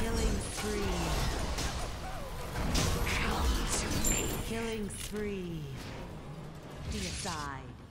Killing spree. Killing spree. Deicide.